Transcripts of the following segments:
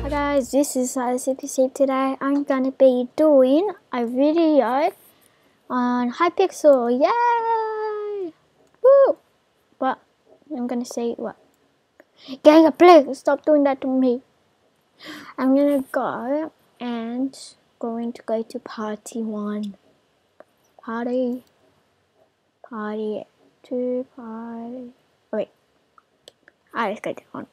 Hi guys, this is CPC. Today I'm gonna be doing a video on Hypixel. Yay! Woo! But I'm gonna say what? Gang, please stop doing that to me. I'm gonna go and going to go to party one. Party. Party two party. Wait. I just got it on.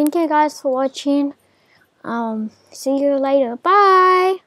Thank you guys for watching. Um, see you later. Bye.